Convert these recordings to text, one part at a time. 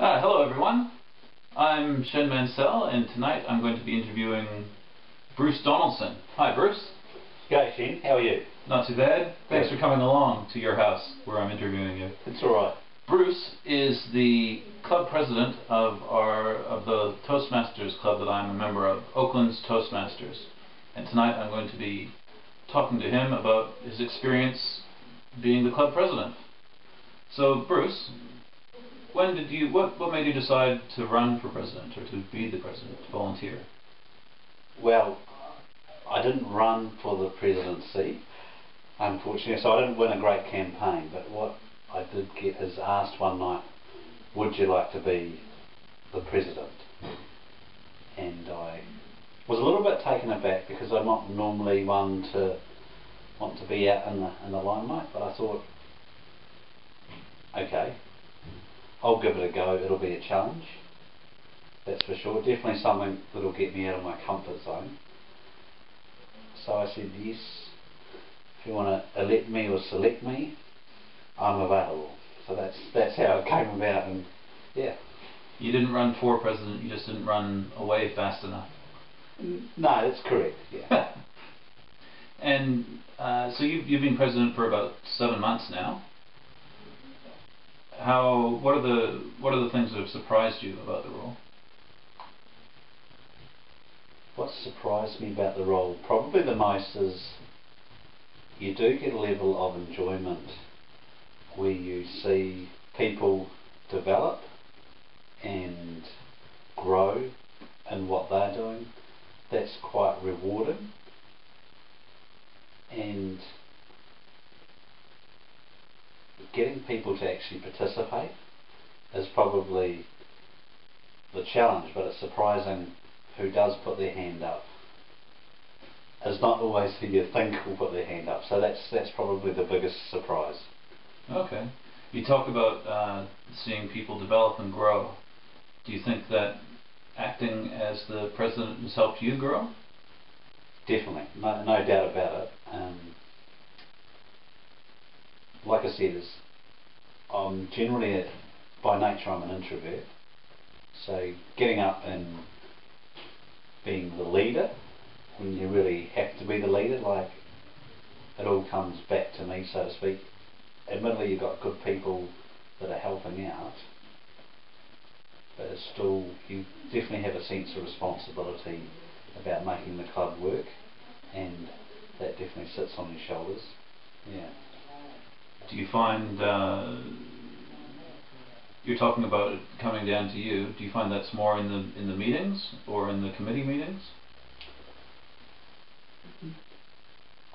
Uh, hello everyone, I'm Shen Mansell and tonight I'm going to be interviewing Bruce Donaldson. Hi Bruce. G'day Shen, how are you? Not too bad. Thanks for coming along to your house where I'm interviewing you. It's alright. Bruce is the club president of our of the Toastmasters club that I'm a member of, Oaklands Toastmasters. And tonight I'm going to be talking to him about his experience being the club president. So Bruce, when did you what what made you decide to run for president or to be the president, to volunteer? Well, I didn't run for the presidency, unfortunately, so I didn't win a great campaign, but what I did get is asked one night, would you like to be the president? And I was a little bit taken aback because I'm not normally one to want to be out in the, in the limelight, but I thought, okay, I'll give it a go, it'll be a challenge, that's for sure, definitely something that'll get me out of my comfort zone. So I said yes, if you want to elect me or select me, I'm available. So that's that's how it came about, and yeah. You didn't run for president, you just didn't run away fast enough. No, that's correct. Yeah. and uh, so you've you've been president for about seven months now. How what are the what are the things that have surprised you about the role? What surprised me about the role, probably the most, is you do get a level of enjoyment where you see people develop and grow in what they're doing. That's quite rewarding. And getting people to actually participate is probably the challenge, but it's surprising who does put their hand up. It's not always who you think will put their hand up, so that's that's probably the biggest surprise. Okay. You talk about uh, seeing people develop and grow. Do you think that acting as the president has helped you grow? Definitely, no, no doubt about it. Um, like I said, is I'm generally, by nature, I'm an introvert. So getting up and being the leader, when you really have to be the leader, like it all comes back to me, so to speak. Admittedly, you've got good people that are helping out, but it's still, you definitely have a sense of responsibility about making the club work, and that definitely sits on your shoulders. Yeah. Do you find uh, you're talking about it coming down to you? Do you find that's more in the in the meetings or in the committee meetings?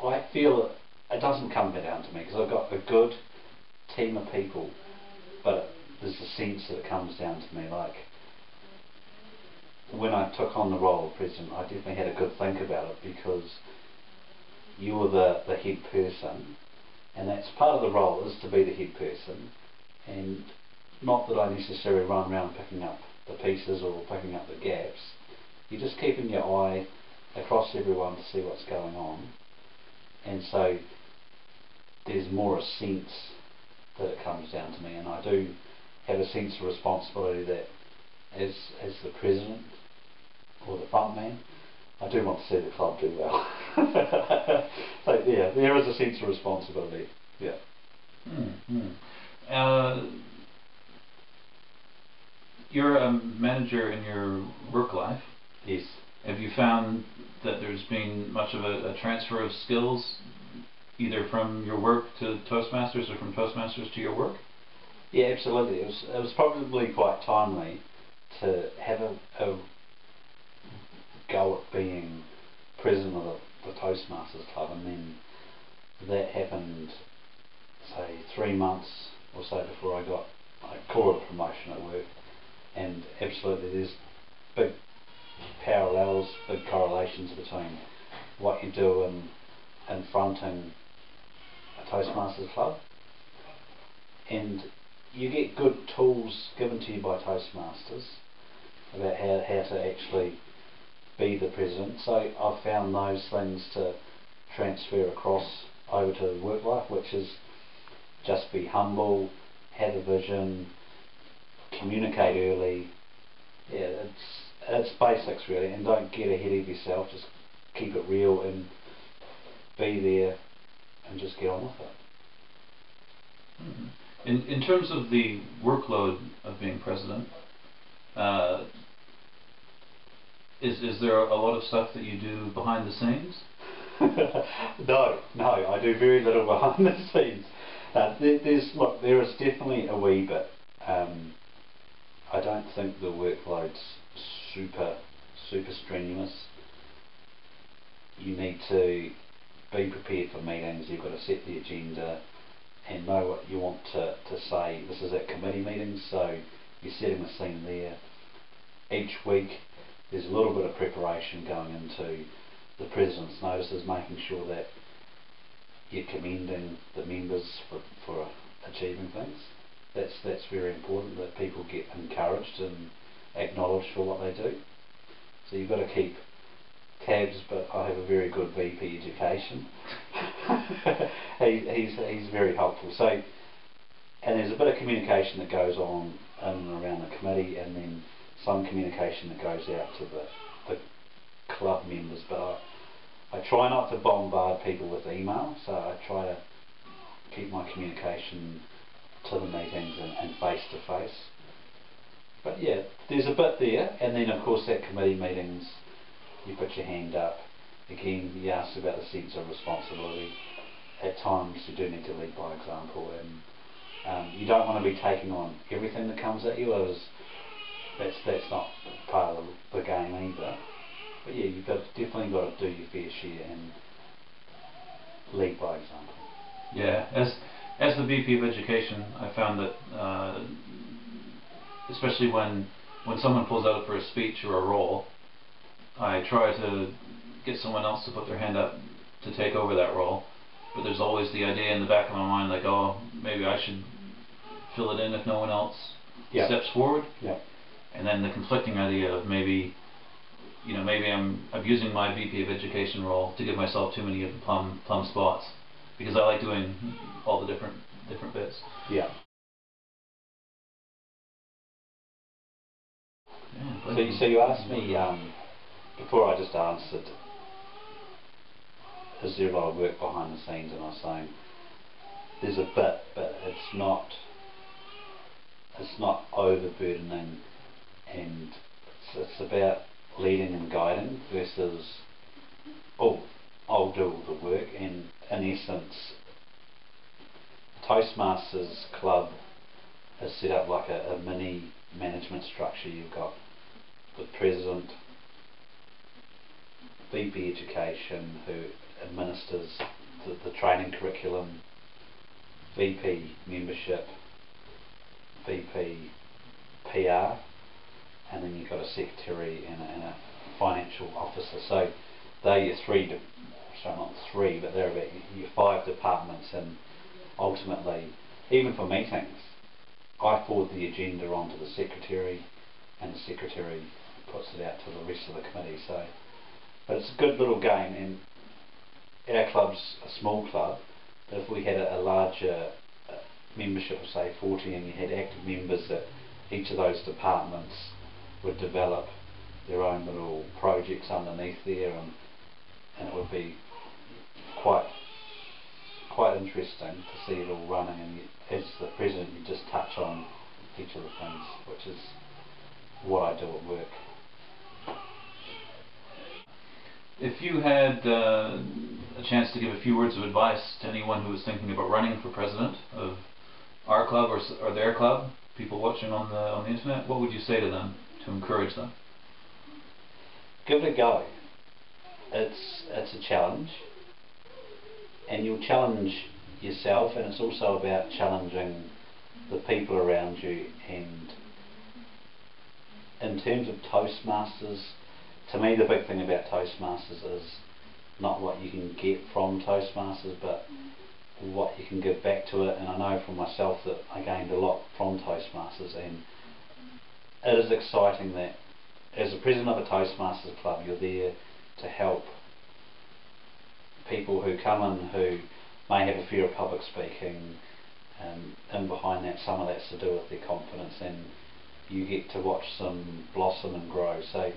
I feel it doesn't come down to me because I've got a good team of people, but there's a sense that it comes down to me. Like when I took on the role of president, I definitely had a good think about it because you were the, the head person, and that's part of the role is to be the head person, and not that I necessarily run around picking up the pieces or picking up the gaps. You're just keeping your eye across everyone to see what's going on, and so there's more a sense that it comes down to me, and I do have a sense of responsibility that as as the president or the front man, I do want to see the club do well. so yeah, there is a sense of responsibility. Yeah. Hmm. hmm. Uh, you're a manager in your work life. Yes. Have you found that there's been much of a, a transfer of skills, either from your work to Toastmasters or from Toastmasters to your work? Yeah, absolutely. It was it was probably quite timely to have a, a go at being president of the Toastmasters Club, and then that happened, say, three months or so before I got, I call it a promotion at work, and absolutely there's big parallels, big correlations between what you do in, in fronting a Toastmasters Club, and you get good tools given to you by Toastmasters about how, how to actually be the president. So I've found those things to transfer across over to work life, which is just be humble, have a vision, communicate early. Yeah, it's it's basics really, and don't get ahead of yourself. Just keep it real and be there, and just get on with it. Mm-hmm. In in terms of the workload of being president, uh, is is there a lot of stuff that you do behind the scenes? no, no, I do very little behind the scenes. Uh, there, there's look, there is definitely a wee bit. Um, I don't think the workload's super super strenuous. You need to be prepared for meetings. You've got to set the agenda and know what you want to, to say. This is at committee meetings, so you're setting the scene there. Each week there's a little bit of preparation going into the President's notices, making sure that you're commending the members for, for achieving things. That's, that's very important that people get encouraged and acknowledged for what they do. So you've got to keep tabs, but I have a very good VP education. he, he's, he's very helpful. So, and there's a bit of communication that goes on in and around the committee, and then some communication that goes out to the, the club members. But I, I try not to bombard people with email, so I try to keep my communication to the meetings and, face to face. But yeah, there's a bit there, and then of course at committee meetings, you put your hand up. Again, you asked about the sense of responsibility. At times, you do need to lead by example, and um, you don't want to be taking on everything that comes at you. As that's that's not part of the, game either. But yeah, you've got, definitely got to do your fair share and lead by example. Yeah, as as the VP of Education, I found that uh, especially when when someone pulls out for a speech or a role, I try to get someone else to put their hand up to take over that role. But there's always the idea in the back of my mind, like, oh, maybe I should fill it in if no one else yep. steps forward. Yep. And then the conflicting idea of maybe, you know, maybe I'm abusing my VP of Education role to give myself too many of the plum plum spots because I like doing all the different different bits. Yeah. Yeah, so, you, so you asked me um, before I just answered, is there a lot of work behind the scenes? And I was saying, there's a bit, but it's not, it's not overburdening, and it's, it's about leading and guiding versus, oh, I'll do all the work. And in essence, Toastmasters Club is set up like a, a mini management structure. You've got the president, VP Education, who administers the, the training curriculum, VP Membership, VP PR, and then you've got a secretary and a, and a financial officer. So they're your three, sorry not three, but they're about your five departments and ultimately, even for meetings, I forward the agenda on to the secretary and the secretary puts it out to the rest of the committee. So, but it's a good little game, and our club's a small club. But if we had a, a larger uh, membership of say 40, and you had active members at each of those departments would develop their own little projects underneath there, and and it would be quite quite interesting to see it all running. And as the president, you just touch on each of the things, which is what I do at work. If you had uh, a chance to give a few words of advice to anyone who was thinking about running for president of our club or, or their club, people watching on the on the internet, what would you say to them to encourage them? Give it a go. It's it's a challenge, and you'll challenge yourself, and it's also about challenging the people around you. And in terms of Toastmasters to me the big thing about Toastmasters is not what you can get from Toastmasters but what you can give back to it and I know for myself that I gained a lot from Toastmasters and it is exciting that as a president of a Toastmasters club you're there to help people who come in who may have a fear of public speaking um, and, and behind that some of that's to do with their confidence and you get to watch them blossom and grow. So,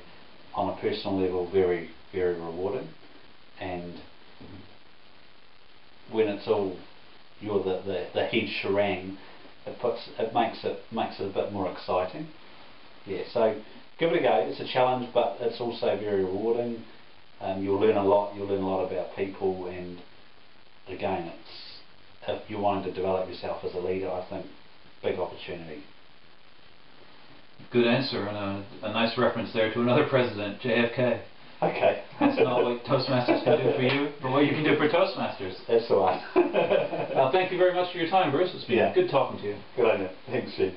on a personal level, very, very rewarding. And when it's all you're the, the, the head shirang, it puts it makes it makes it a bit more exciting. Yeah, so give it a go. It's a challenge, but it's also very rewarding. Um, you'll learn a lot. You'll learn a lot about people, and again, it's if you're wanting to develop yourself as a leader, I think big opportunity. Good answer, and a, a nice reference there to another president, JFK. Okay. That's not what Toastmasters can do for you, but what you can do for Toastmasters. That's all right. Well, thank you very much for your time, Bruce. It's been Yeah. good talking to you. Good on you. Thanks, Steve.